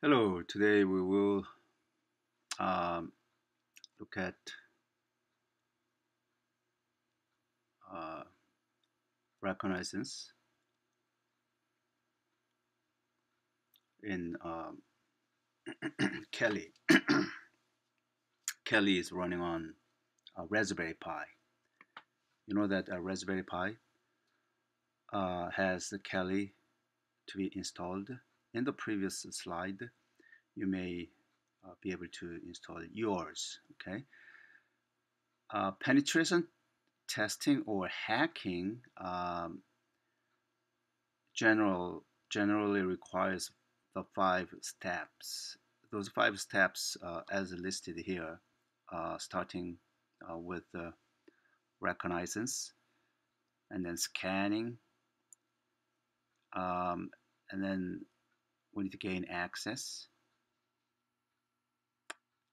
Hello, today we will um, look at uh, reconnaissance in um, Kali. Kali is running on a Raspberry Pi. You know that a Raspberry Pi uh, has the Kali to be installed in the previous slide, you may uh, be able to install yours. Okay. Uh, penetration testing or hacking um, general generally requires the five steps. Those five steps, uh, as listed here, uh, starting uh, with reconnaissance, and then scanning, um, and then we need to gain access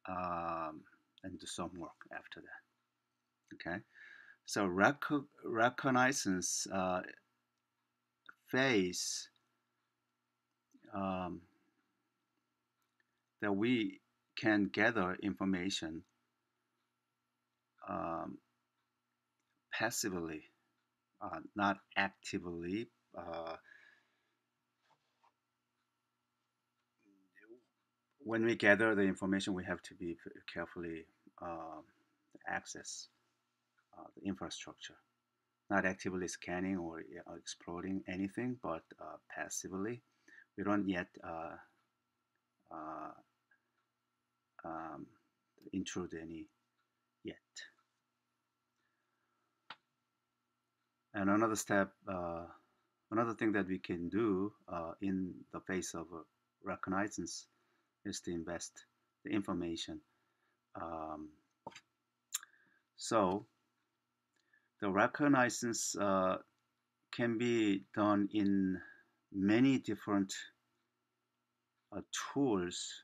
um, and do some work after that. Okay, so rec uh, phase um, that we can gather information um, passively, uh, not actively. Uh, when we gather the information, we have to be carefully um, access uh, the infrastructure, not actively scanning or uh, exploring anything, but uh, passively. We don't yet uh, uh, um, intrude any yet. And another step, uh, another thing that we can do in the face of reconnaissance is to invest the information. Um, so the reconnaissance uh, can be done in many different uh, tools.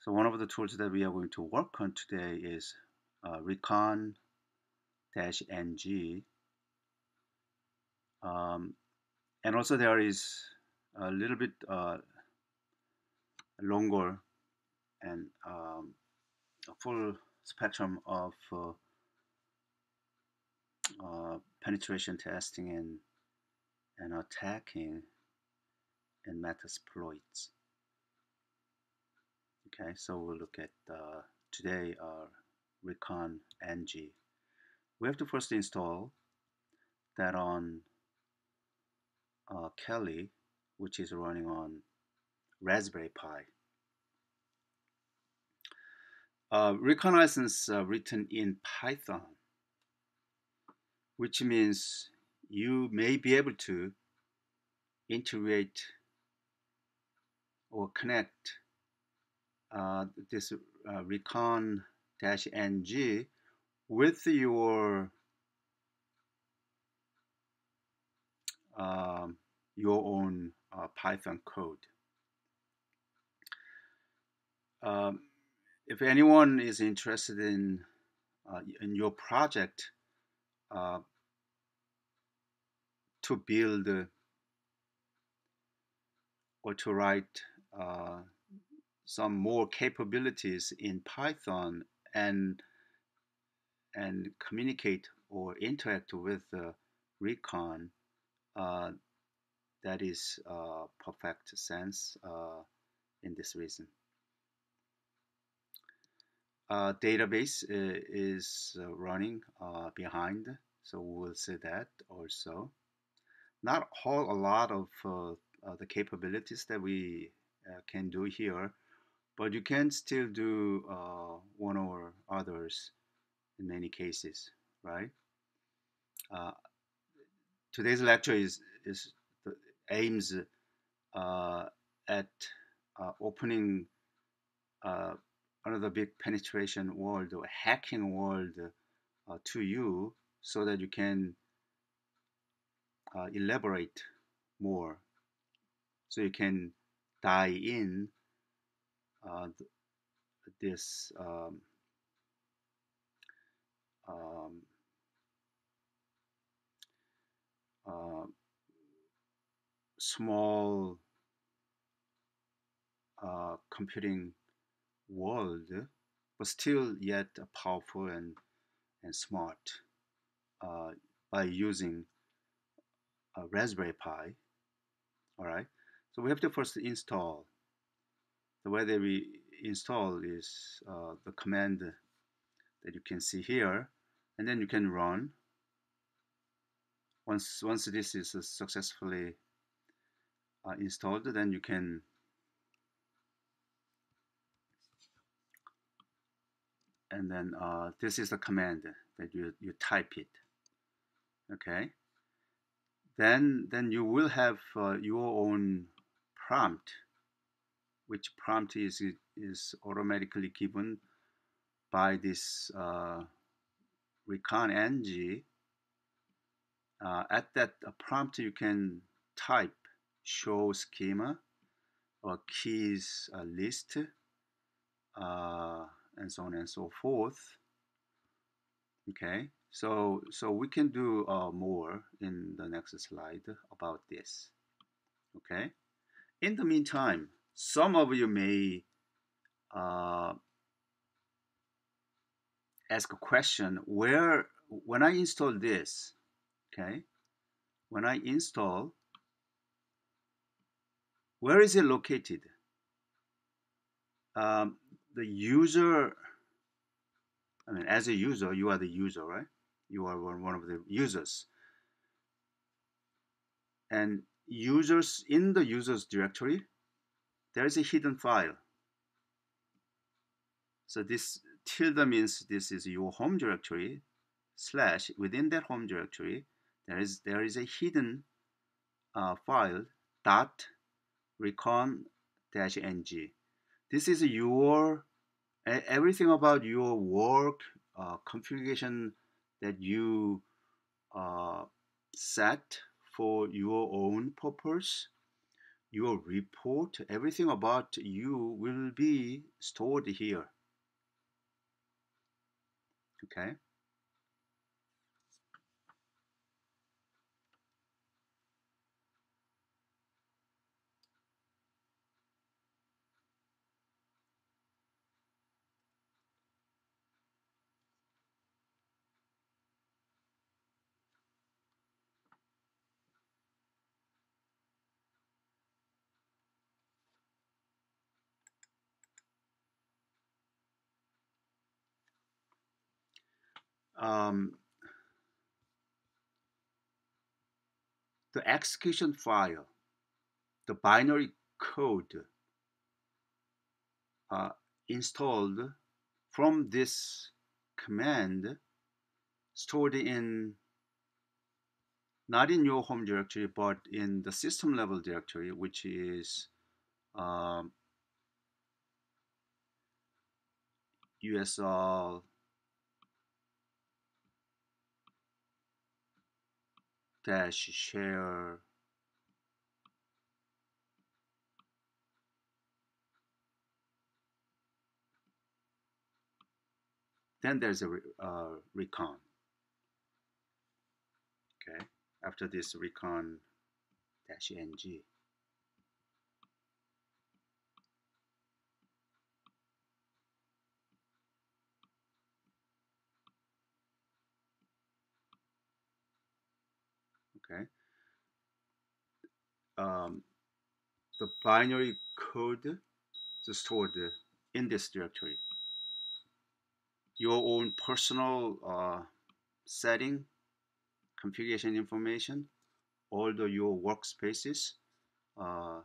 So one of the tools that we are going to work on today is uh, Recon-NG. Um, and also there is a little bit uh, longer and um, a full spectrum of uh, uh, penetration testing and and attacking and metasploits. Okay, so we'll look at uh, today our Recon NG. We have to first install that on uh, Kali, which is running on Raspberry Pi. Uh, reconnaissance uh, written in Python, which means you may be able to integrate or connect uh, this uh, recon-ng with your um, your own uh, Python code. Um, if anyone is interested in uh, in your project uh, to build or to write uh, some more capabilities in Python and and communicate or interact with the recon uh, that is uh, perfect sense uh, in this reason. uh, database is uh, running uh, behind so we'll see that also not whole a lot of uh, uh, the capabilities that we uh, can do here but you can still do one or others in many cases right? Today's lecture is is aims at opening another big penetration world or hacking world uh, to you so that you can uh, elaborate more. So you can tie in uh, this um, um, uh, small uh, computing world, but still yet a powerful and, and smart uh, by using a Raspberry Pi. All right, so we have to first install. The way that we install is uh, the command that you can see here, and then you can run. Once once this is successfully uh, installed, then you can and then uh, this is the command that you, you type it okay? Then then you will have uh, your own prompt which prompt is is automatically given by this uh, recon ng uh, at that prompt you can type show schema or keys uh, list uh, and so on and so forth. Okay so so we can do uh, more in the next slide about this. Okay in the meantime some of you may uh, ask a question where when I install this okay when I install where is it located? Um, the user I mean as a user you are the user right? You are one of the users. And users in the users directory there is a hidden file. So this tilde means this is your home directory slash within that home directory there is there is a hidden uh, file dot recon dash ng this is your everything about your work uh, configuration that you uh, set for your own purpose. Your report everything about you will be stored here. Okay um, the execution file, the binary code uh, installed from this command stored in not in your home directory but in the system level directory which is um, USL dash share then there's a uh, recon. Okay? After this recon dash ng okay um, the binary code is stored in this directory. Your own personal uh, setting configuration information all the your workspaces are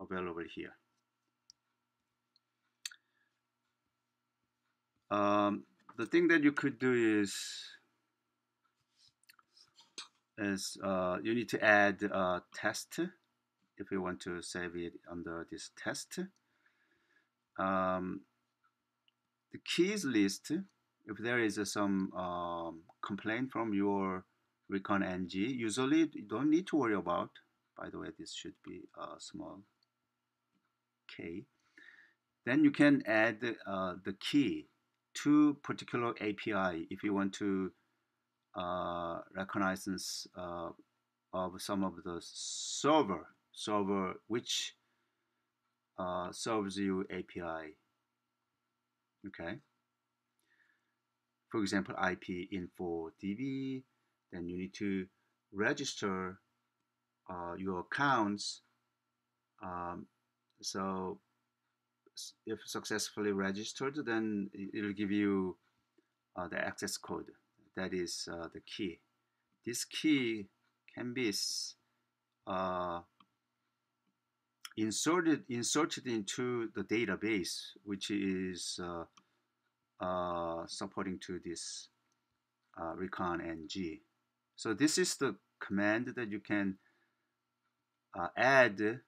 available here. Um, the thing that you could do is is uh, you need to add a test if you want to save it under this test. Um, the keys list, if there is some um, complaint from your Recon NG, usually you don't need to worry about. By the way, this should be a small k. Then you can add uh, the key to particular API if you want to uh, reconnaissance uh, of some of the server server which uh, serves you API. Okay. For example, IP info DB, then you need to register uh, your accounts. Um, so if successfully registered, then it'll give you uh, the access code. That is uh, the key. This key can be uh, inserted inserted into the database, which is uh, uh, supporting to this uh, recon ng. So this is the command that you can uh, add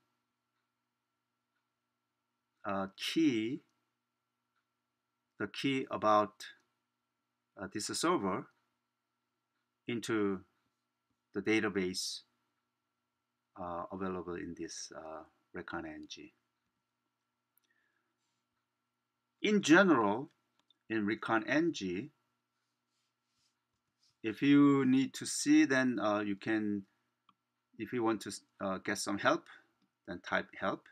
a key, the key about uh, this server into the database uh, available in this uh, Recon ng. In general, in Recon ng, if you need to see, then uh, you can, if you want to uh, get some help, then type help.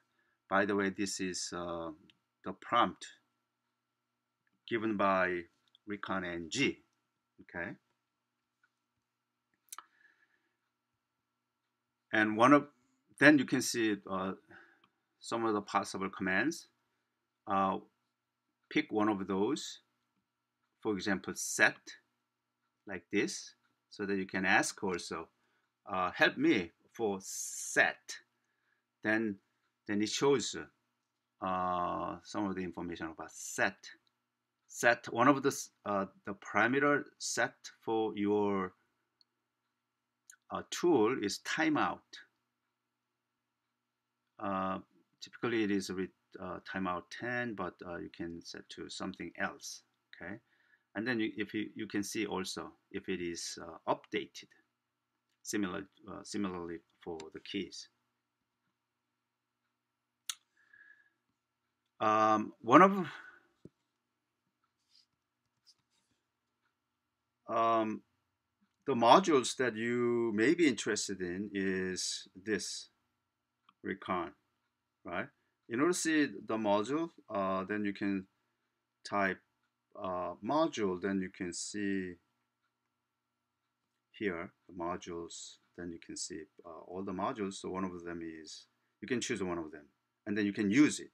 By the way, this is uh, the prompt given by Recon ng. Okay. And one of then you can see uh, some of the possible commands. Uh, pick one of those. For example, set like this, so that you can ask also, uh, help me for set. Then then it shows uh, some of the information about set. Set one of the uh, the parameter set for your uh, tool is timeout. Uh, typically, it is with uh, timeout 10, but uh, you can set to something else. Okay, and then you, if you you can see also if it is uh, updated. Similar similarly for the keys. Um, one of um, the modules that you may be interested in is this recon, right? In order to see the module, uh, then you can type uh, module, then you can see here the modules, then you can see uh, all the modules. So one of them is, you can choose one of them and then you can use it.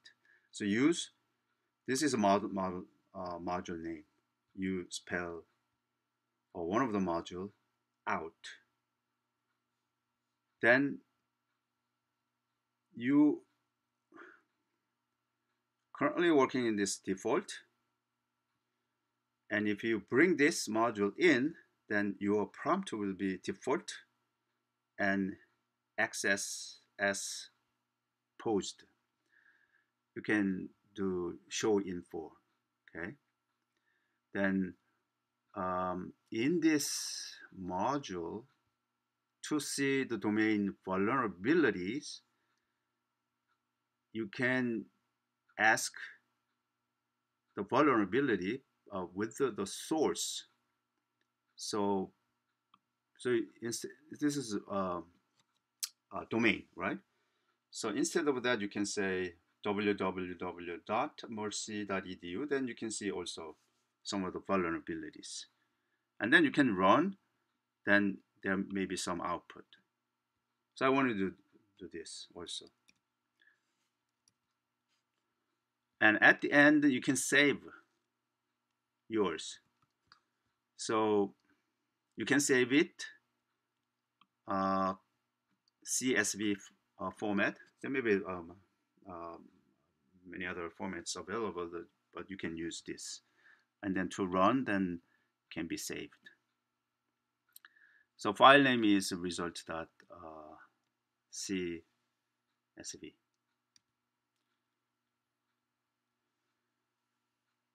So use, this is a module, module, uh, module name. You spell or one of the module out. Then you currently working in this default. And if you bring this module in then your prompt will be default and access as posed you can do show info okay? Then um, in this module to see the domain vulnerabilities you can ask the vulnerability uh, with the, the, source. So so this is a, a domain right? So instead of that you can say www.mercy.edu, then you can see also some of the vulnerabilities. And then you can run, then there may be some output. So I wanted to do this also. And at the end, you can save yours. So you can save it uh, CSV uh, format. There may be um, um, many other formats available, but you can use this. And then to run, then can be saved. So file name is result.csv.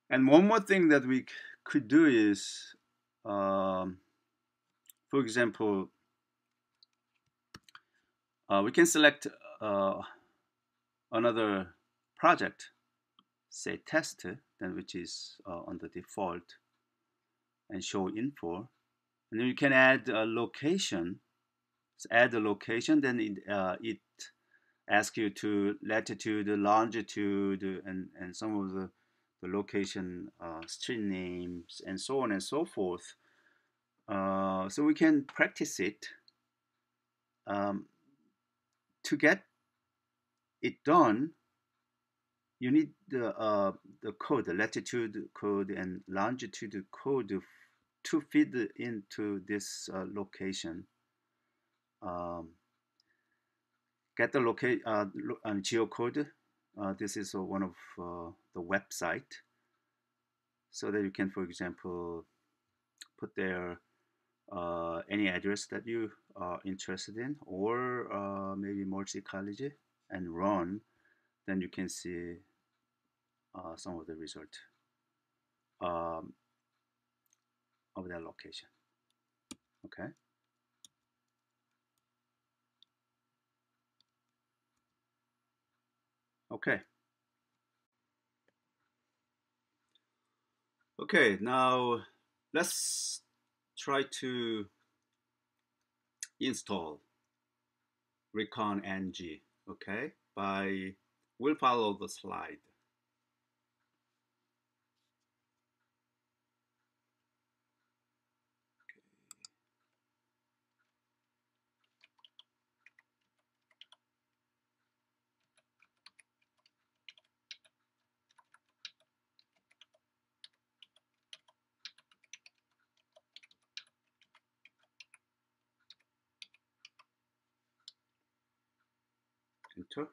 And one more thing that we could do is, um, for example, uh, we can select uh, another project, say test, then which is uh, on the default, and show info. And then you can add a location. So add a location, then it, uh, it ask you to latitude, longitude, and, and some of the, the location, uh, street names, and so on and so forth. Uh, so we can practice it. Um, to get it done, you need the uh, the code, the latitude code and longitude code to feed into this uh, location. Um, get the locate uh, geocode. Uh, this is uh, one of uh, the website, so that you can, for example, put there uh, any address that you are interested in, or maybe Mercy College, and run. Then you can see some of the result um, of that location. Okay. Okay. Okay, now let's try to install Recon NG, okay? By, we'll follow the slide. enter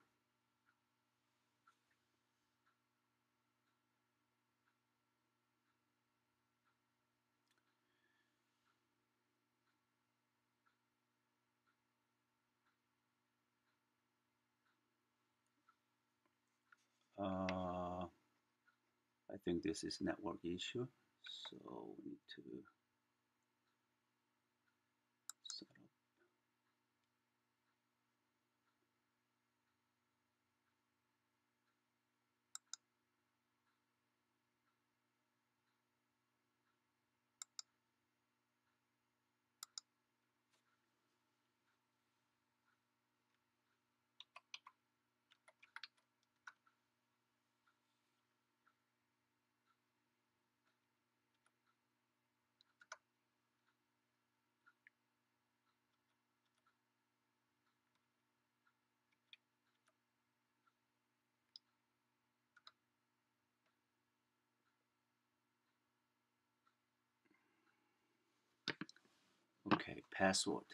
Uh, I think this is network issue, so we need to Okay, password.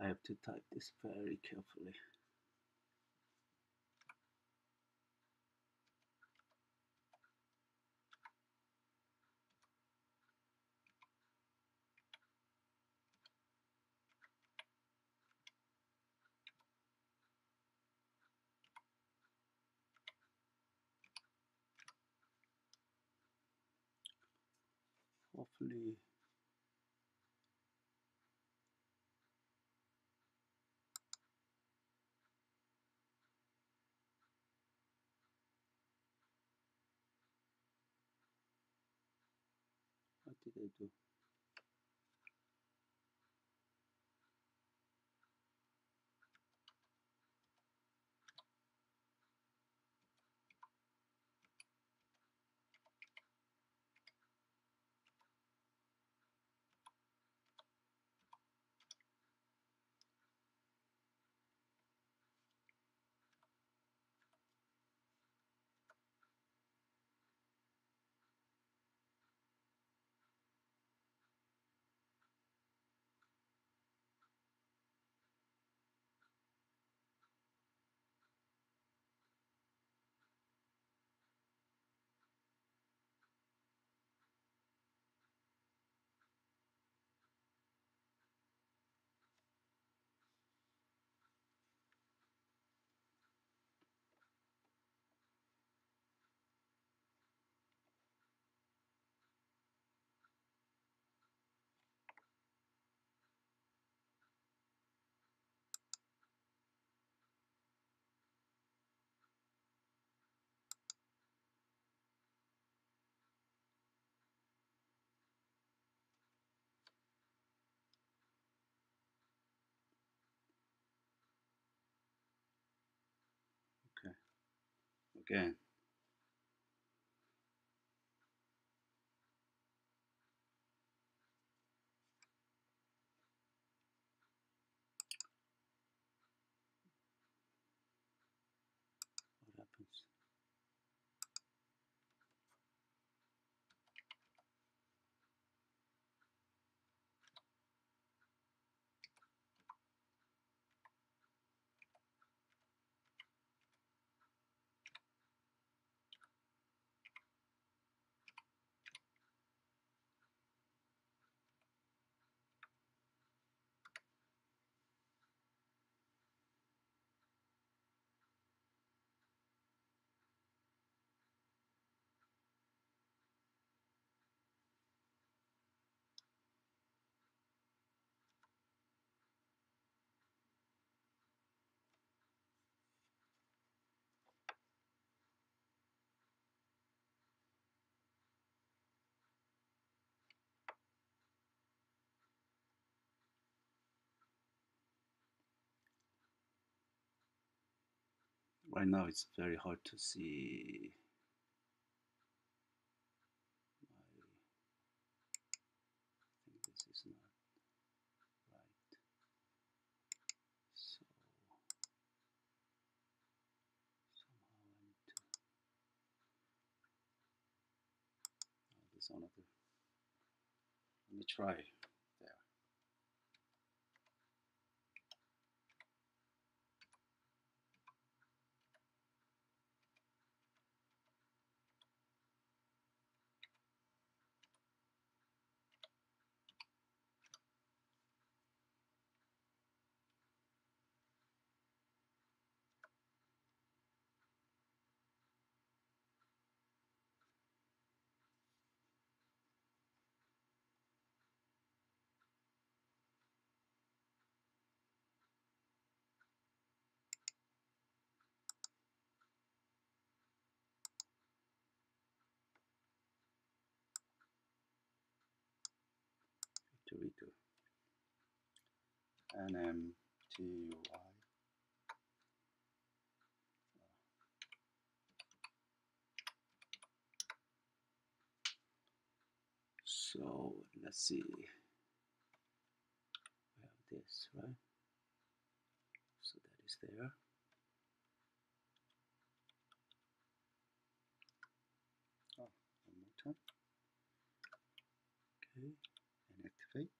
I have to type this very carefully. Hopefully what did I do again. Right now it's very hard to see my I oh, think this is not right. So somehow I need to oh, this another let me try there. To redo NMTUI um, so let's see. We have this right so that is there oh one more time okay and activate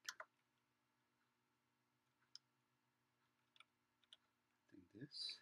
then this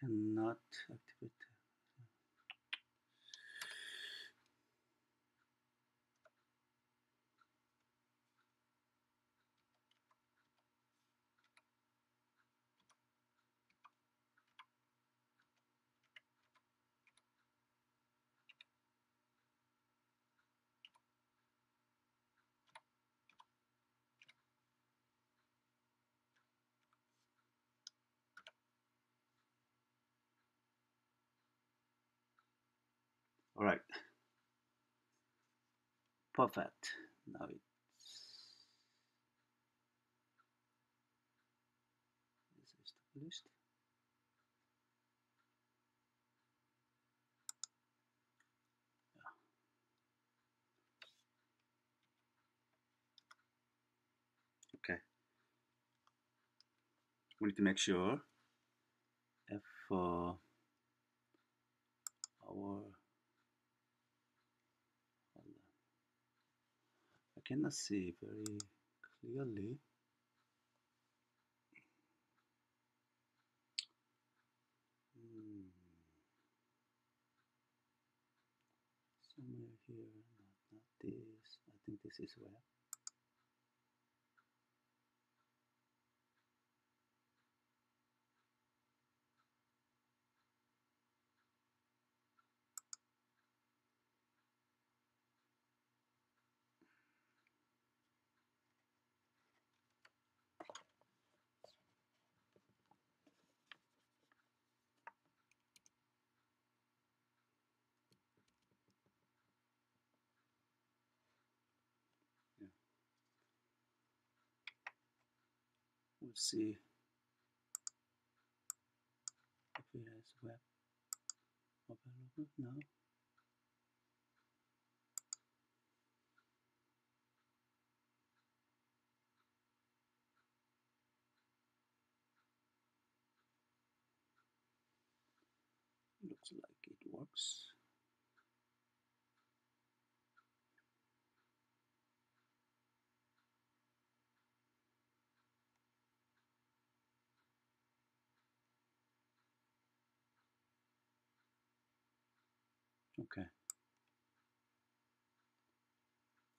cannot activate All right. Perfect. Now it's established. Okay. We need to make sure if uh, our cannot see very clearly hmm. somewhere here not, not this I think this is where We'll see if it has web available now. Looks like it works. Okay.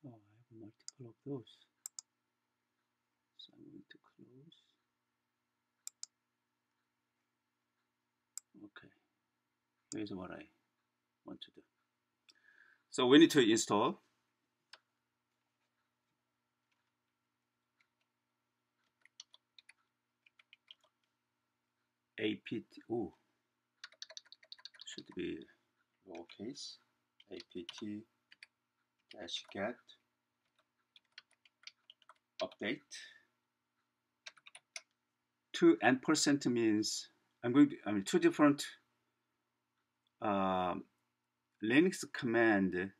Oh, I have multiple of those. So I'm going to close. Okay. Here's what I want to do. So we need to install apt, oh, should be lowercase apt dash get update two and percent means I'm going to I mean two different uh, Linux command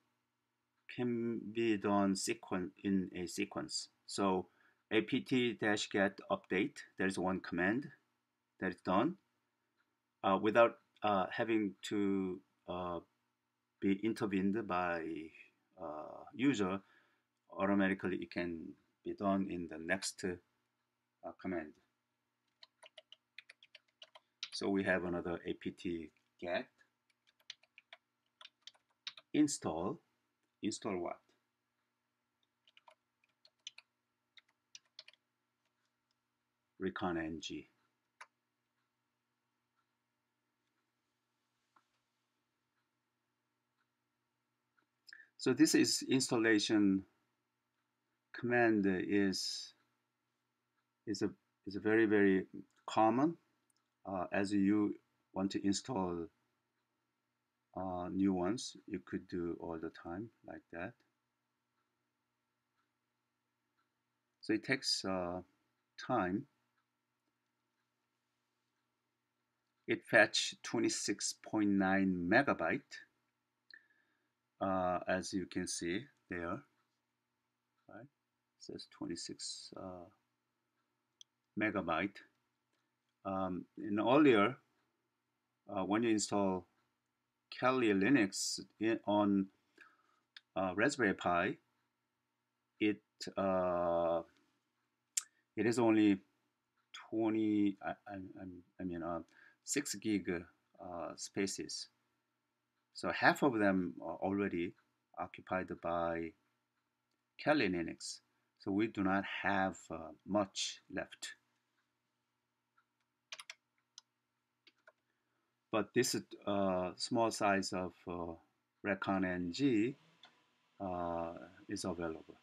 can be done sequence in a sequence. So apt-get update, there is one command that is done uh, without uh, having to be intervened by uh, user, automatically it can be done in the next uh, command. So we have another apt get install. Install what? Recon ng. So this is installation command is is a is a very very common uh, as you want to install uh, new ones you could do all the time like that. So it takes uh, time. It fetch 26.9 megabyte uh, as you can see there right? It says 26 uh, megabyte. Um, in earlier uh, when you install Kali Linux in, on uh, Raspberry Pi it uh, it is only 20 I, I, I mean uh, 6 gig spaces so half of them are already occupied by Kali Linux. So we do not have uh, much left. But this uh, small size of uh, Recon NG uh, is available.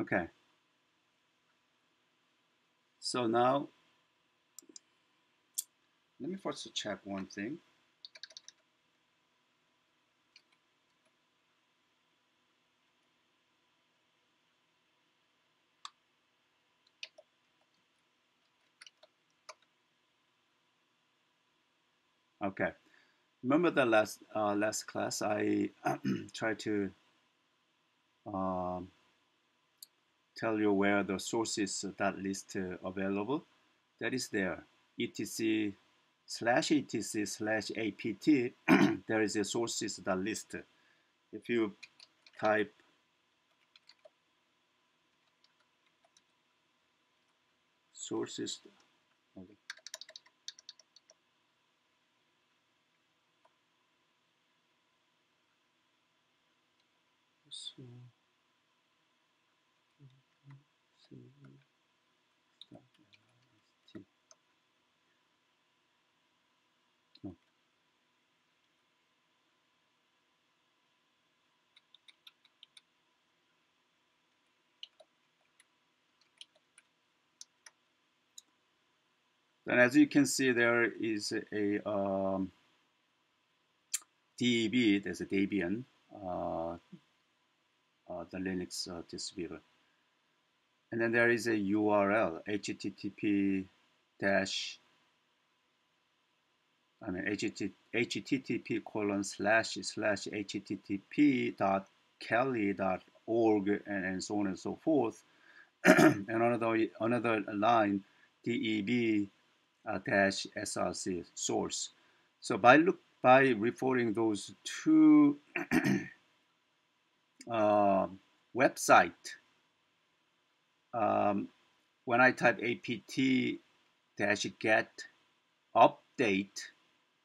Okay. So now, let me first check one thing. Okay. Remember the last uh, last class I tried to um, tell you where the sources that list uh, available. That is there. etc slash etc slash apt. there is a sources that list. If you type sources so Then as you can see, there is a um, DEB, there's a Debian, uh, uh, the Linux uh, distributor. And then there is a URL, http dash, I mean, http colon slash slash http dot kali dot org and, and so on and so forth. and another, another line, DEB dash src source. So by look by referring those two uh, website, um, when I type apt dash get update,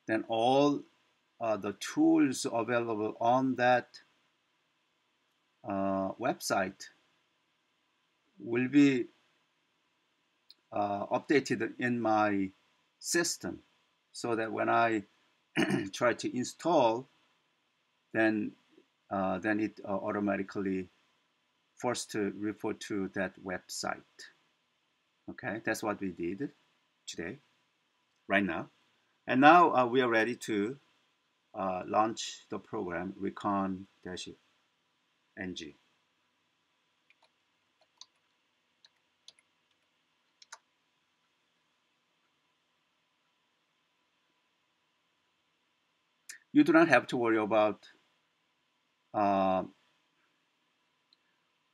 then all uh, the tools available on that uh, website will be uh, updated in my system so that when I try to install, then uh, then it uh, automatically forced to refer to that website. Okay, that's what we did today, right now. And now uh, we are ready to uh, launch the program recon-ng. You do not have to worry about uh,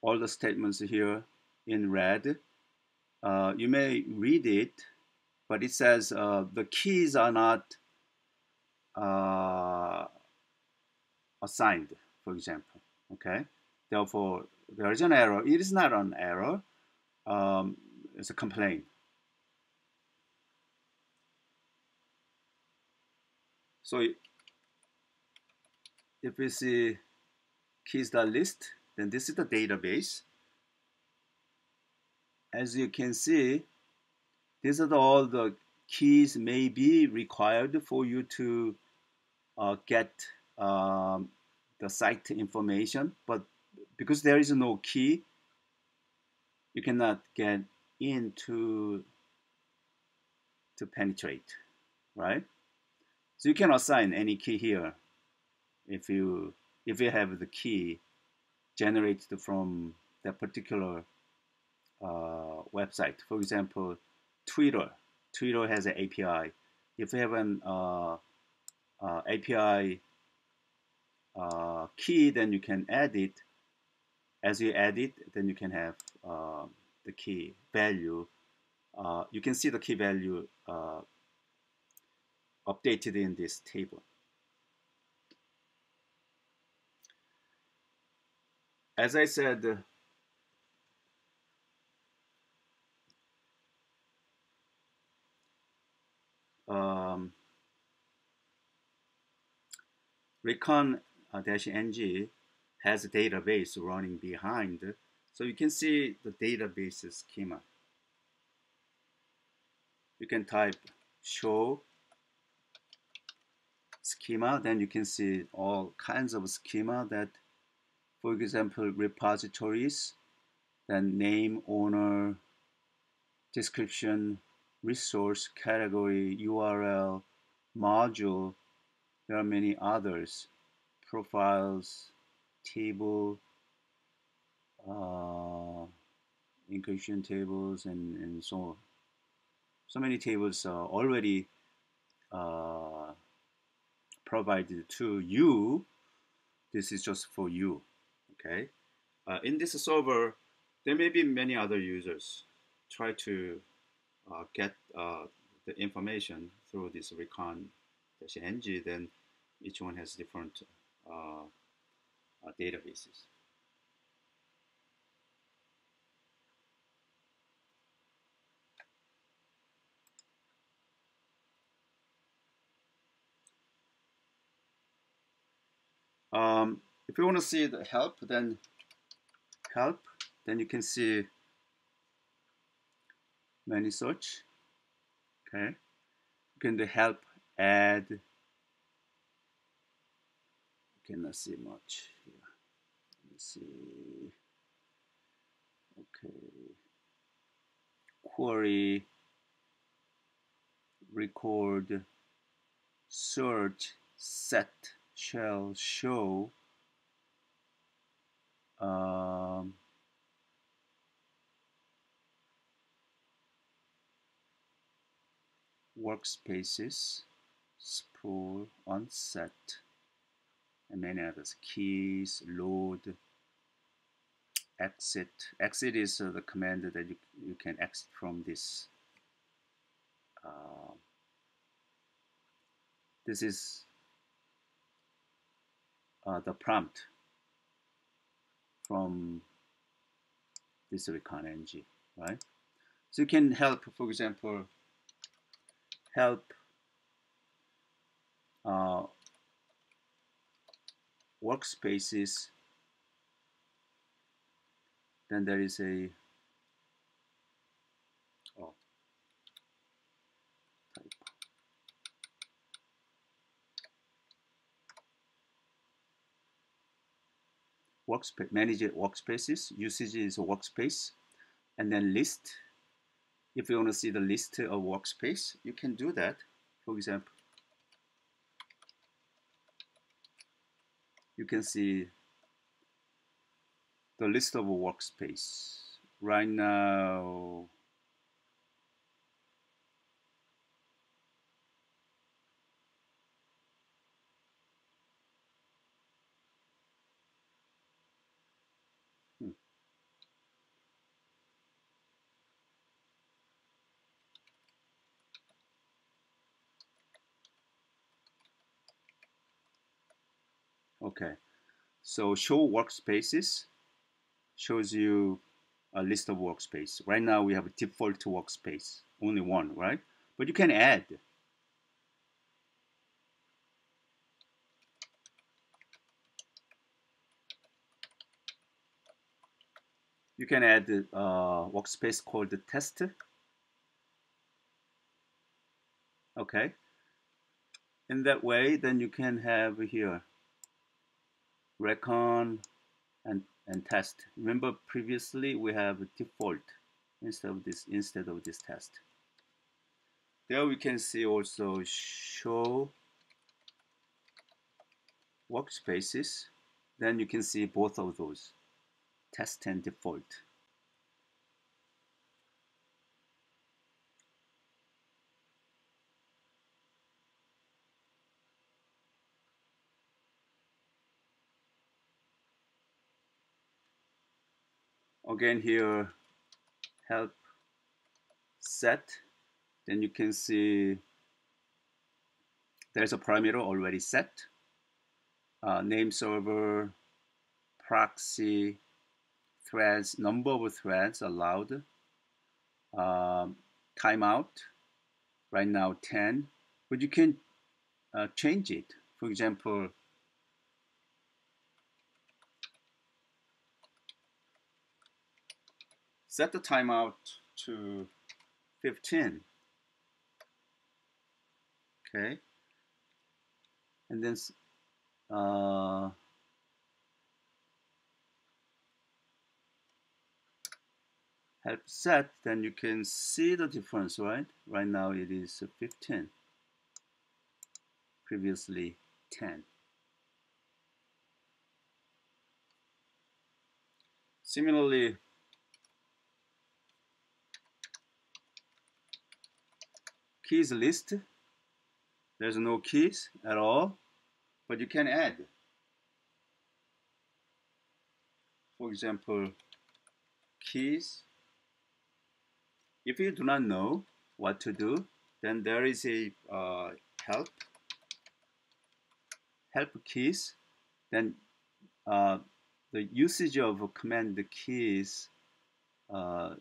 all the statements here in red. Uh, you may read it, but it says uh, the keys are not uh, assigned, for example. Okay, therefore there is an error. It is not an error. Um, it's a complaint. So if we see keys list, then this is the database. As you can see, these are the, all the keys may be required for you to uh, get um, the site information, but because there is no key, you cannot get into to penetrate, right? So you can assign any key here if you if you have the key generated from that particular uh, website. For example, Twitter. Twitter has an API. If you have an uh, uh, API uh, key, then you can add it. As you add it, then you can have uh, the key value. Uh, you can see the key value updated in this table. As I said, um, recon-ng has a database running behind, so you can see the database schema. You can type show schema, then you can see all kinds of schema that for example, repositories then name, owner, description, resource, category, URL, module. There are many others. Profiles, table, uh, inclusion tables, and, and so on. So many tables are already uh, provided to you. This is just for you. Okay. Uh, in this server, there may be many other users try to uh, get uh, the information through this recon-ng, then each one has different uh, uh, databases. Um, if you want to see the help, then help, then you can see many search. Okay, you can do help, add. You cannot see much here. Let me see. Okay, query, record, search, set shell, show um, workspaces, spool, unset, and many others. Keys, load, exit. Exit is uh, the command that you, you can exit from this. Uh, this is uh, the prompt from this recon ng, right? So you can help, for example, help uh, workspaces. Then there is a workspace, manage workspaces. Usage is a workspace. And then list. If you want to see the list of workspace, you can do that. For example, you can see the list of workspace. Right now, Okay, so show workspaces shows you a list of workspace. Right now we have a default workspace, only one, right? But you can add. You can add a uh, workspace called the test. Okay. In that way, then you can have here recon and and test. Remember previously we have default instead of this instead of this test. There we can see also show workspaces. Then you can see both of those test and default again here help set. Then you can see there's a parameter already set. Uh, name server proxy threads number of threads allowed. Um, timeout right now 10 but you can uh, change it. For example set the timeout to 15 okay and then uh, help set, then you can see the difference, right? Right now it is 15, previously 10. Similarly, keys list, there's no keys at all, but you can add. For example, keys if you do not know what to do, then there is a uh, help help keys. Then uh, the usage of command keys uh,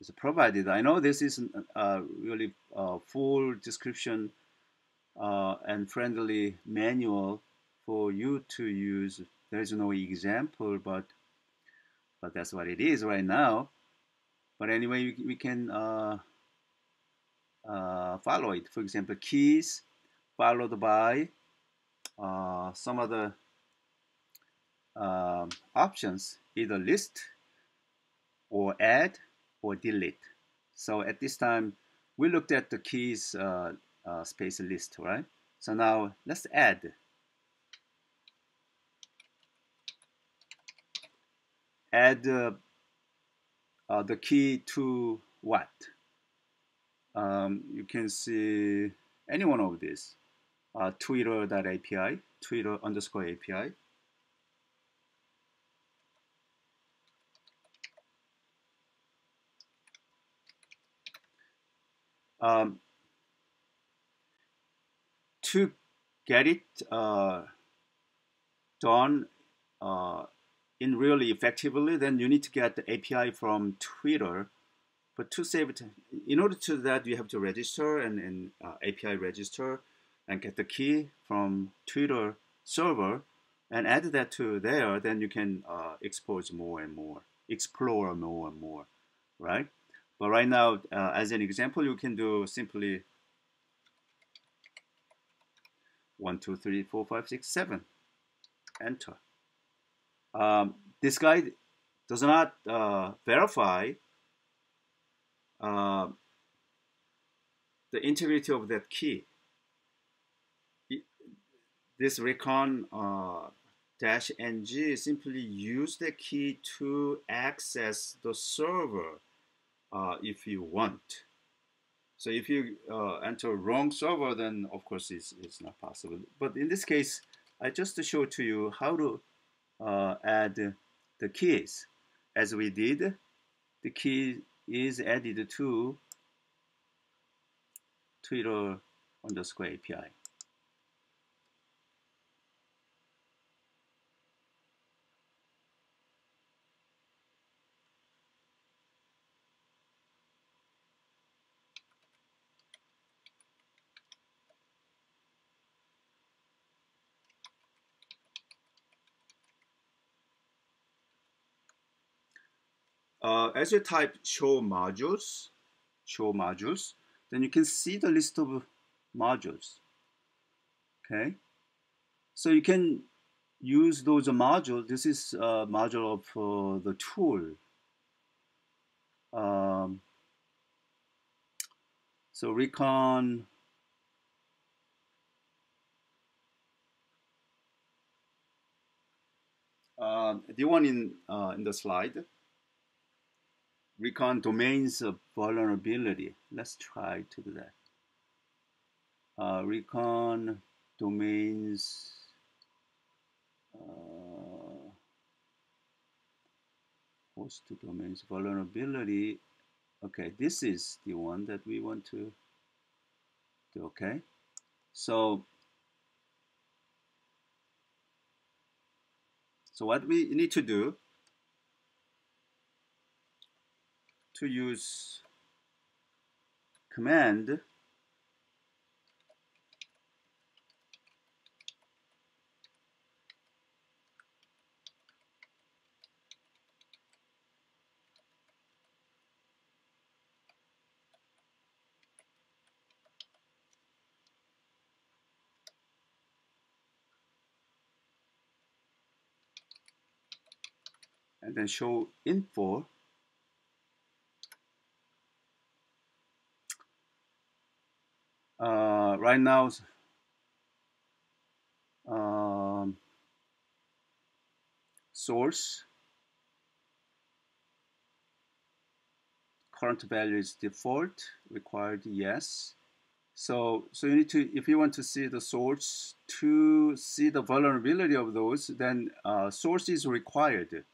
is provided. I know this isn't a really uh, full description uh, and friendly manual for you to use. There is no example, but but that's what it is right now. But anyway, we, we can uh, uh, follow it. For example, keys followed by uh, some other um, options, either list or add or delete. So at this time, we looked at the keys uh, uh, space list, right? So now let's add. Add uh, uh, the key to what? Um, you can see any one of these. Uh, Twitter.api, Twitter underscore API. Um, to get it uh, done uh, in really effectively, then you need to get the API from Twitter. But to save it, in order to that, you have to register and, and uh, API register and get the key from Twitter server and add that to there. Then you can uh, expose more and more, explore more and more, right? But right now, uh, as an example, you can do simply one, two, three, four, five, six, seven. Enter. Um, this guide does not uh, verify uh, the integrity of that key. It, this recon uh, dash ng simply use the key to access the server uh, if you want. So if you uh, enter wrong server, then of course it's, it's not possible. But in this case, I just show to you how to uh, add the keys. As we did, the key is added to Twitter underscore API. Uh, as you type show modules, show modules, then you can see the list of modules. Okay, so you can use those modules. This is a module of uh, the tool. Um, so recon uh, the one in uh, in the slide recon domains of vulnerability. Let's try to do that. Uh, recon domains uh, host domains vulnerability. Okay, this is the one that we want to do. Okay, so so what we need to do to use command and then show info right now, um, source. Current value is default required yes. So so you need to if you want to see the source to see the vulnerability of those then uh, source is required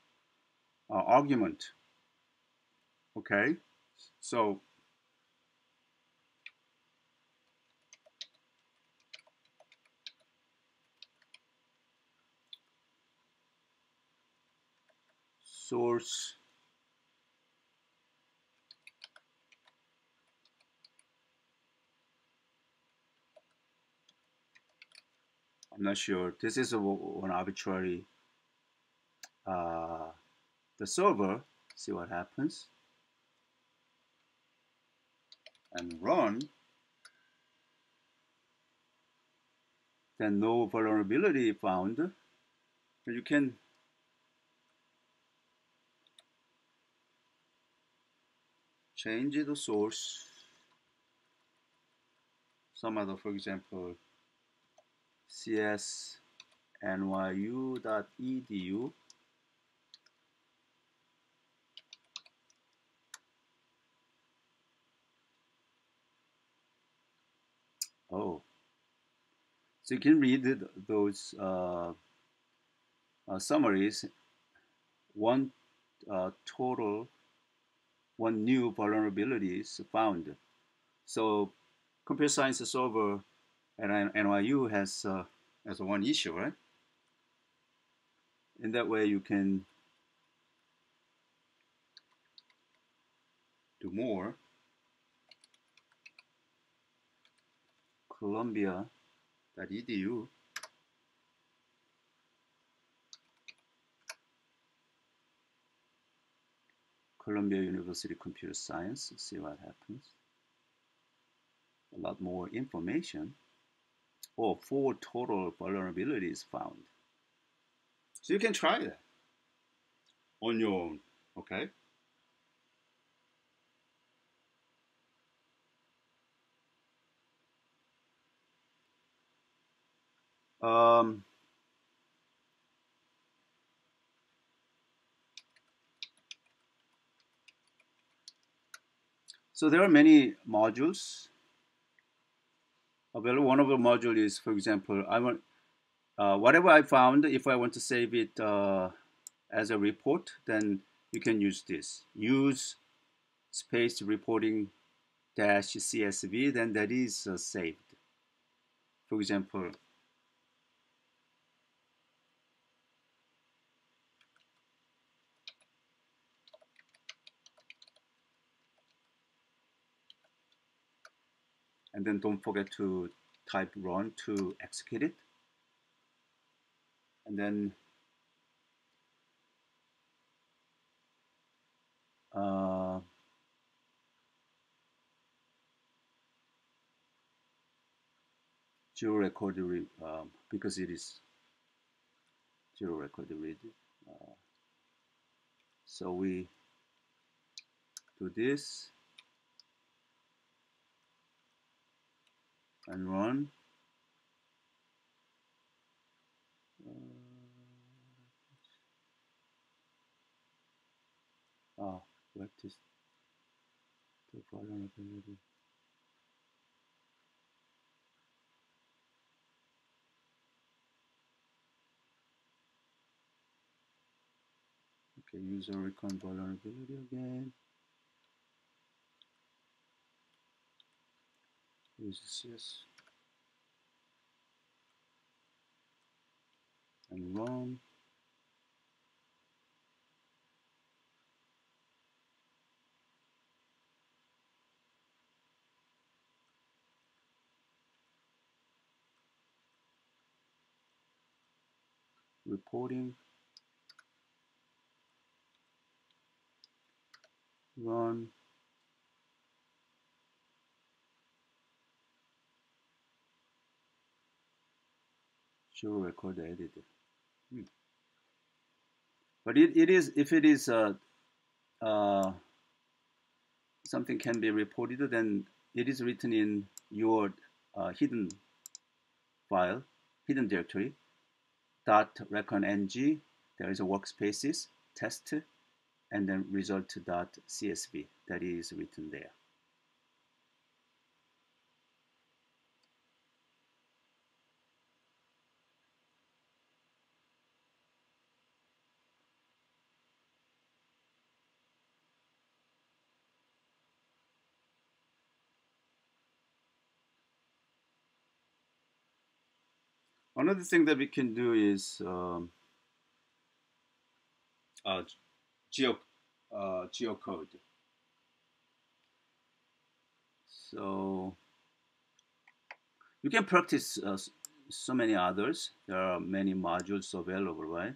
uh, argument. Okay? So source I'm not sure. This is a, an arbitrary uh, the server. See what happens and run. Then no vulnerability found. You can change the source. Some other for example csnyu.edu oh. So you can read those uh, uh, summaries. One uh, total one new vulnerability is found. So computer science solver at NYU has uh, has one issue, right? In that way, you can do more. Columbia.edu Columbia University Computer Science, see what happens. A lot more information. Oh, four total vulnerabilities found. So you can try that on your own, okay? Um, So there are many modules available. One of the module is, for example, I want uh, whatever I found, if I want to save it uh, as a report, then you can use this. Use space reporting dash CSV, then that is uh, saved. For example, and then don't forget to type run to execute it. And then uh, zero record read um, because it is zero record read uh, so we do this and run. Uh, ah, what is the vulnerability? Okay, user recon vulnerability again. Yes and run reporting. Run show record editor. Hmm. But it, it is if it is uh, uh, something can be reported, then it is written in your uh, hidden file, hidden directory, dot recon ng, there is a workspaces test, and then result dot csv that is written there. Another thing that we can do is um, uh, geo uh, geocode. So you can practice uh, so many others. There are many modules available, right?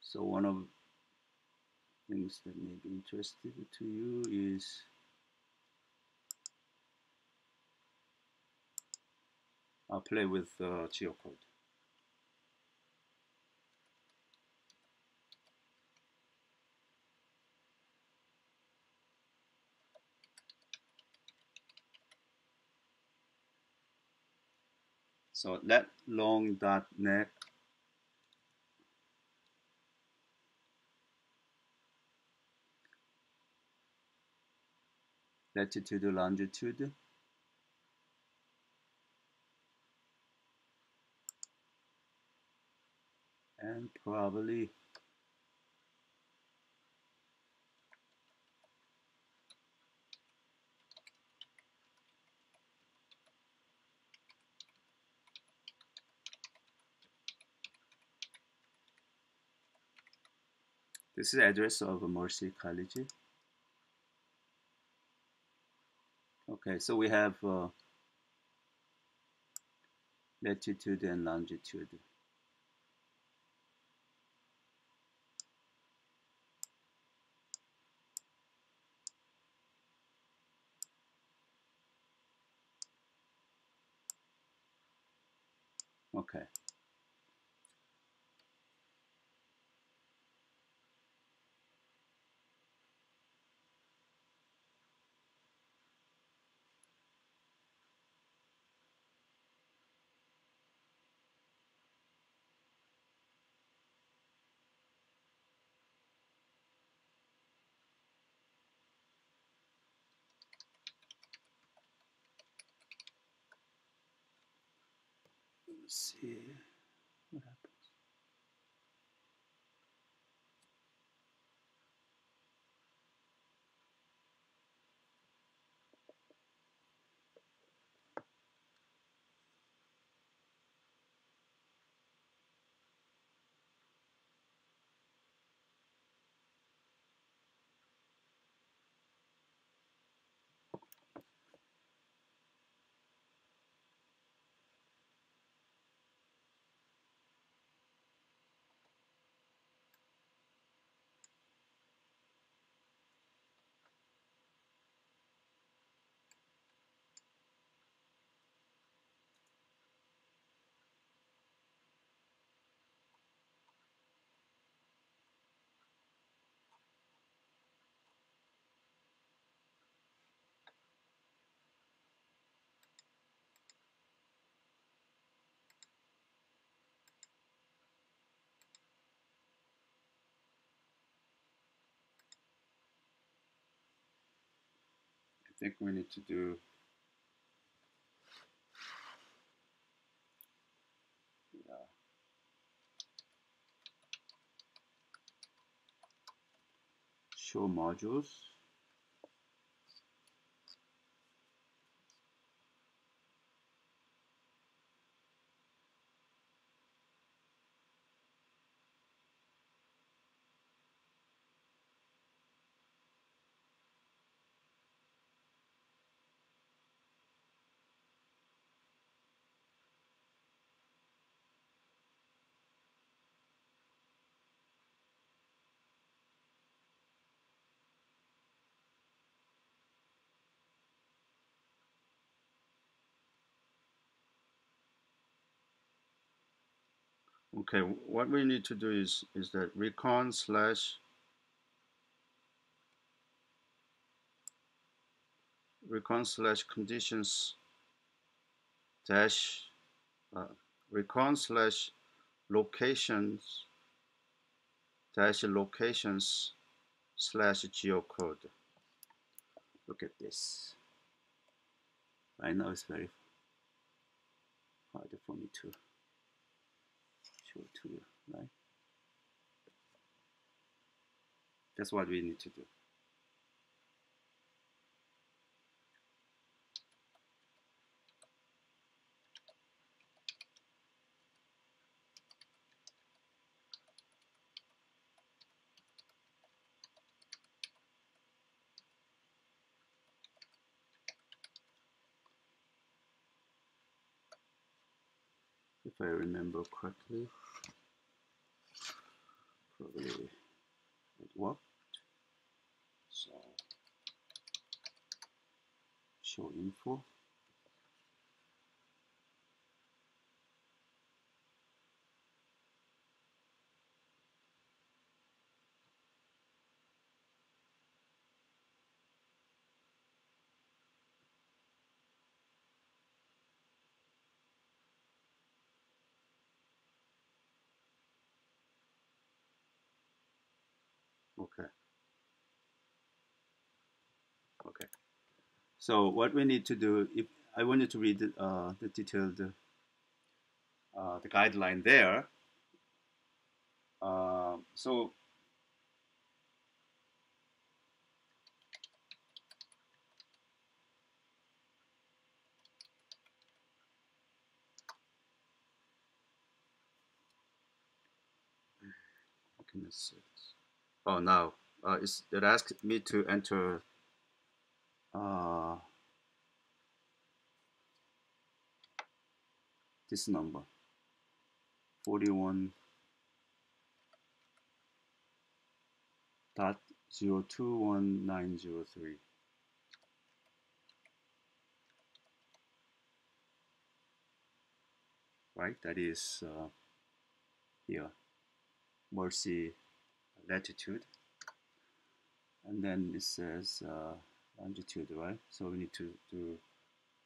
So one of things that may be interesting to you is play with uh, geocode. So let long dot net latitude longitude and probably This is address of Mercy College. Okay, so we have uh, latitude and longitude. Okay. See think we need to do yeah. show modules Okay, what we need to do is is that recon slash recon slash conditions dash uh, recon slash locations dash locations slash geocode. Look at this. Right now it's very hard for me to right? That's what we need to do. I remember correctly. Probably it worked. So show info. Okay. Okay. So what we need to do, if I wanted to read uh, the detailed, uh, the guideline there. Uh, so oh now uh, it asked me to enter uh, this number 41 dot zero two one nine zero three. Right that is uh, here. Mercy latitude. And then it says uh, longitude right? So we need to do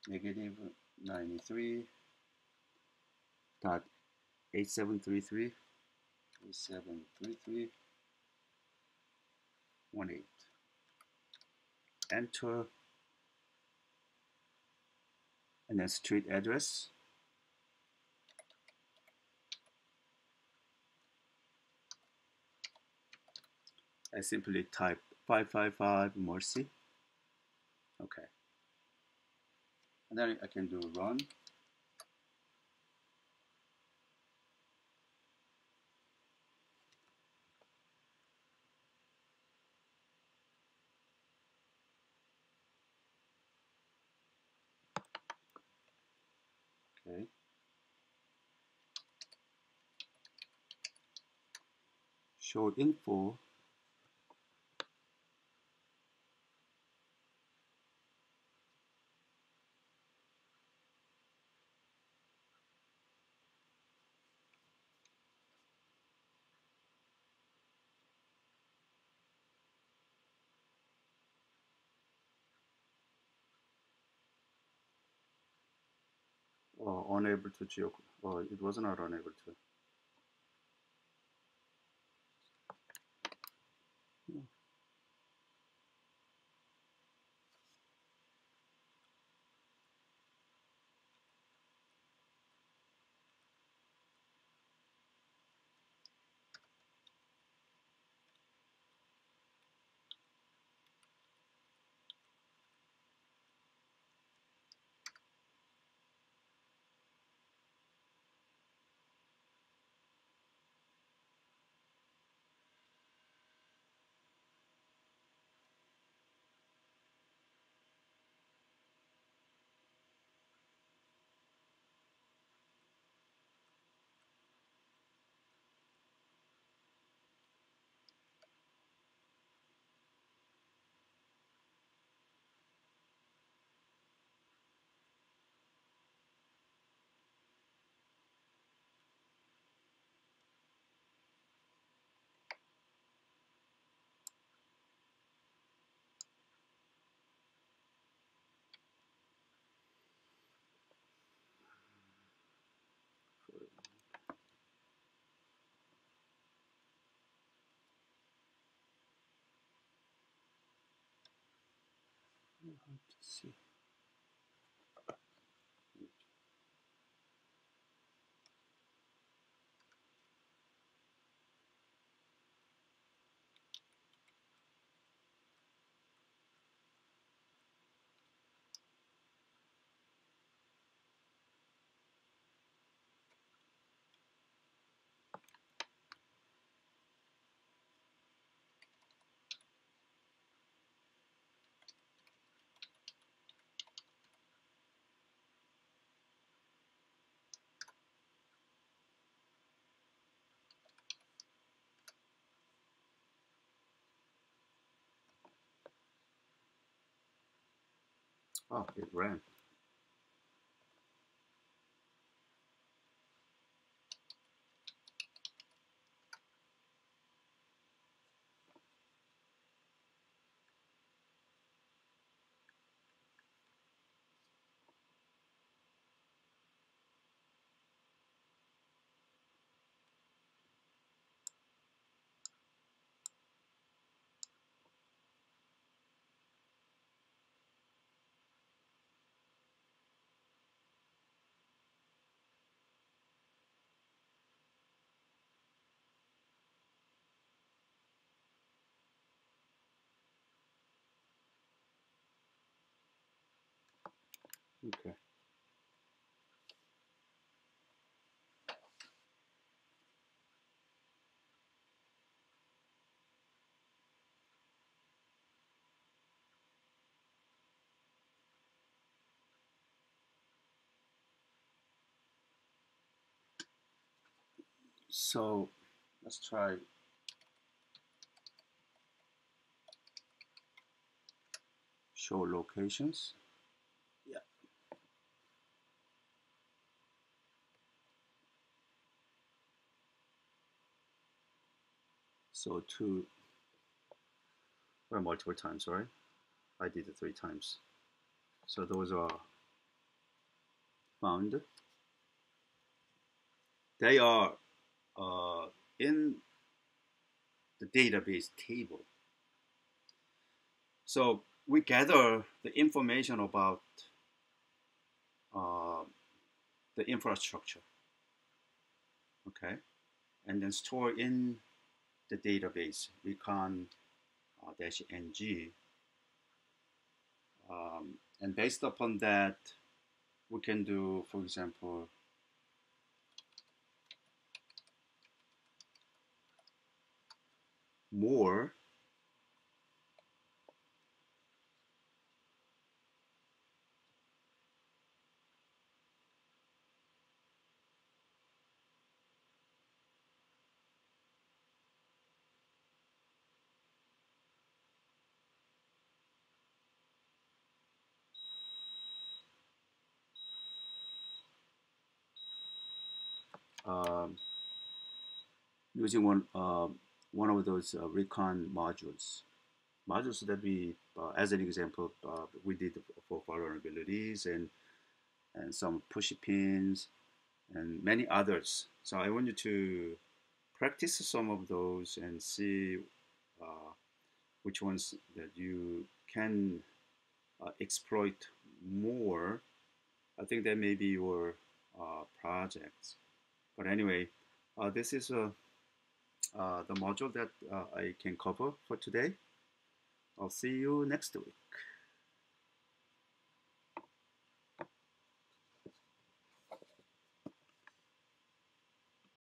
negative 93 dot 8733 8733 18 enter. And then street address I simply type 555 Mercy. Okay. And then I can do run. Okay. Show info unable to geo uh, it was not unable to hard to see. Oh, it ran. Okay. So let's try show locations. So two, or multiple times, right? I did it three times. So those are found. They are uh, in the database table. So we gather the information about uh, the infrastructure, okay, and then store in the database. Recon uh, dash ng, um, and based upon that, we can do, for example, more um, using one uh, one of those uh, recon modules. Modules that we, uh, as an example, uh, we did for vulnerabilities and and some pushpins and many others. So I want you to practice some of those and see uh, which ones that you can uh, exploit more. I think that may be your projects. But anyway, uh, this is uh, uh, the module that I can cover for today. I'll see you next week.